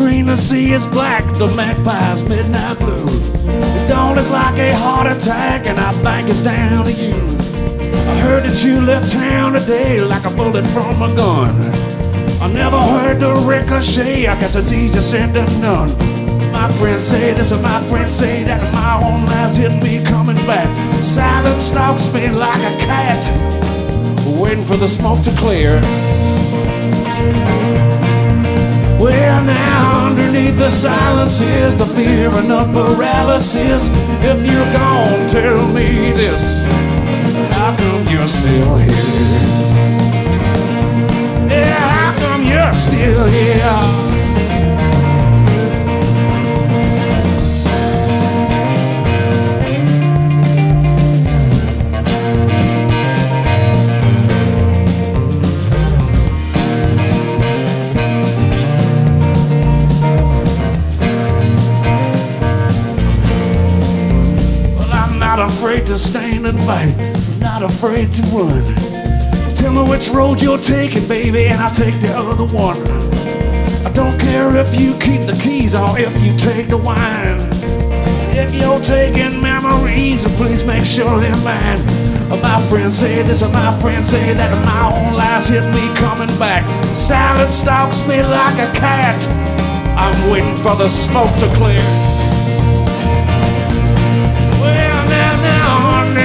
green, the sea is black, the magpie's midnight blue. The dawn is like a heart attack, and I think it's down to you. I heard that you left town today like a bullet from a gun. I never heard the ricochet, I guess it's easier said than done. My friends say this, and my friends say that, and my own eyes hit me coming back. Silence stalks me like a cat, waiting for the smoke to clear. Well, now silence is the fear and the paralysis. If you're gone, tell me this. How come you're still here? Yeah, how come you're still here? To stand and fight, not afraid to run. Tell me which road you're taking, baby, and I'll take the other one. I don't care if you keep the keys or if you take the wine. If you're taking memories, please make sure they're mine. My friends say this, and my friends say that, and my own lies hit me coming back. Silence stalks me like a cat. I'm waiting for the smoke to clear.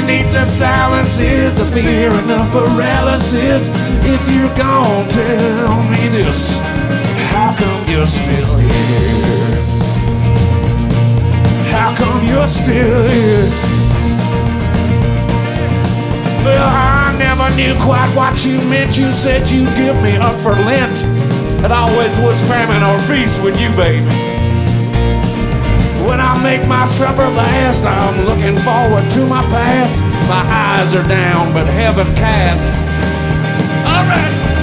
Underneath the silence is the fear and the paralysis. If you're gone, tell me this. How come you're still here? How come you're still here? Well, I never knew quite what you meant. You said you'd give me up for Lent. It always was famine or feast with you, baby. When I make my supper last, I'm looking forward to my past. My eyes are down, but heaven cast. All right.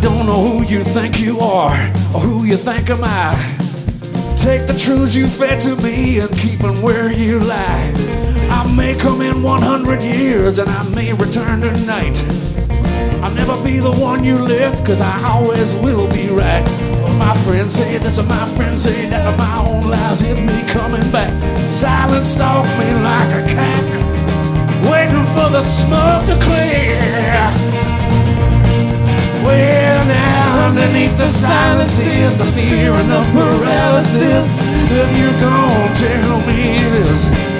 Don't know who you think you are or who you think am I. Take the truths you fed to me and keep them where you lie. I may come in 100 years and I may return tonight. I'll never be the one you left, cause I always will be right. My friends say this and my friends say that, my own lies hit me coming back. Silence stalked me like a cat, waiting for the smoke to clear. The silence is the fear and the paralysis. If you're gone, tell me this.